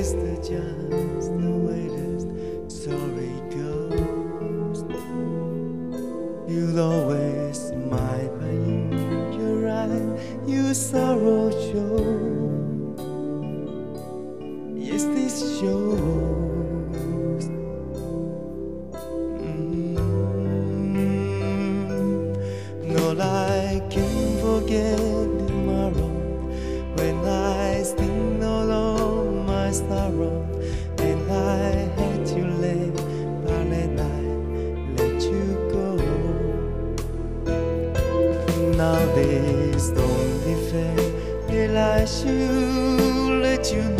is the just the latest story goes? You'll always smile when you right, you sorrow show. Yes, this show. Mm-hmm. I can forget and I had to let, but then I let you go. Now things don't only fair I should let you know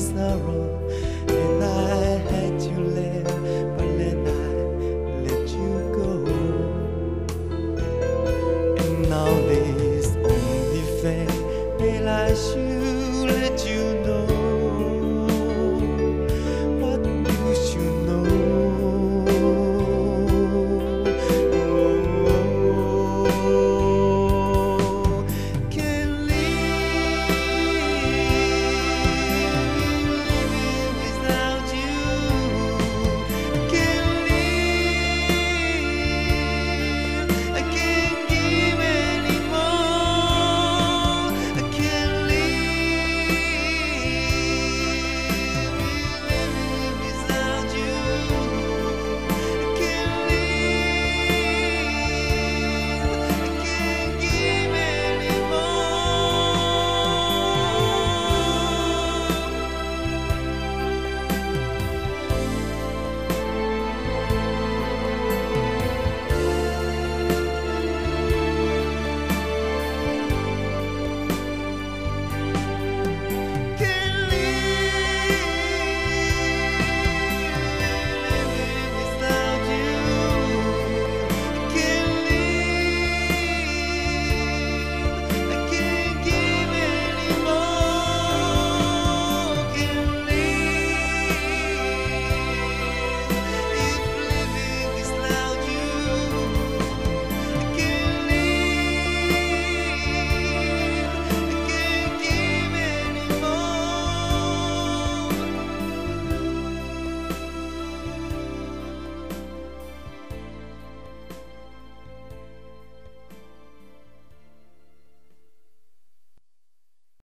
tomorrow the I